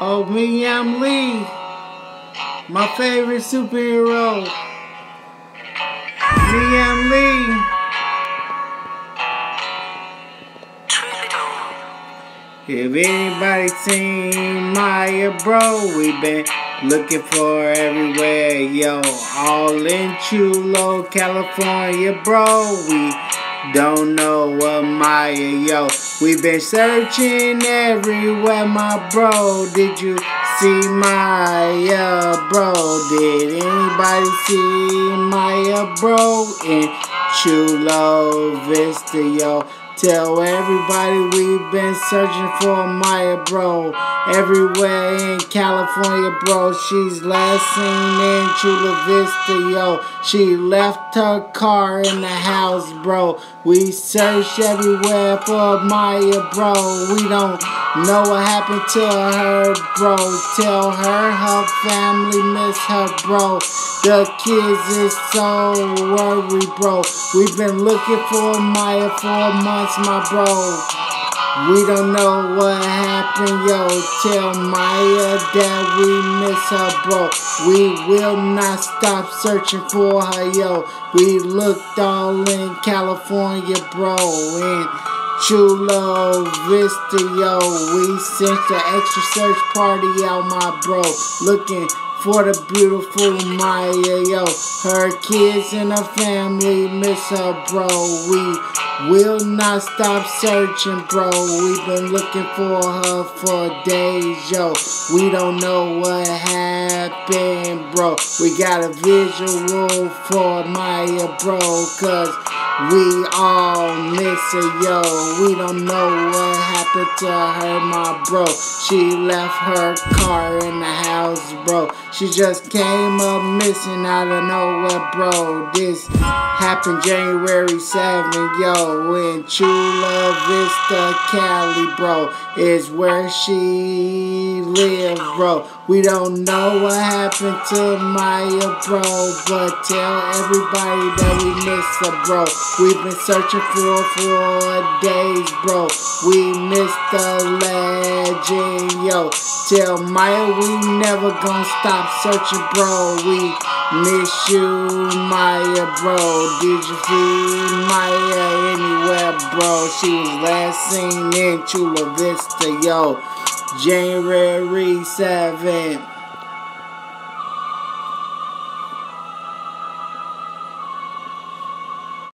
Oh, me, I'm Lee. My favorite superhero. Me, I'm Lee. If anybody seen Maya, bro, we been looking for everywhere, yo. All in Chulo, California, bro. We don't know what Maya, yo. We've been searching everywhere, my bro. Did you see Maya, bro? Did anybody see Maya, bro? In Chula Vista, yo. Tell everybody we've been searching for Maya, bro. Everywhere in California, bro. She's last seen in Chula Vista, yo. She left her car in the house, bro. We searched everywhere for Maya, bro. We don't know what happened to her, bro. Tell her her family miss her, bro. The kids is so worried, bro. We've been looking for Maya for months, my bro. We don't know what happened, yo. Tell Maya that we miss her, bro. We will not stop searching for her, yo. We looked all in California, bro. And Chula Vista, yo. We sent the extra search party out, my bro. Looking for the beautiful Maya, yo. Her kids and her family miss her, bro. We will not stop searching, bro. We've been looking for her for days, yo. We don't know what happened, bro. We got a visual for Maya, bro, cause we all miss her, yo. We don't know what happened to her, my bro. She left her car in the house, bro. She just came up missing out of nowhere, bro. This happened January 7th, yo. In Chula Vista, Cali, bro. Is where she lives, bro. We don't know what happened to Maya, bro. But tell everybody that we miss her, bro. We've been searching for her for days, bro. We missed the legend, yo. Tell Maya we never gonna stop searching, bro. We miss you, Maya, bro. Did you see Maya anywhere, bro? She was last seen in Chula Vista, yo. January 7th.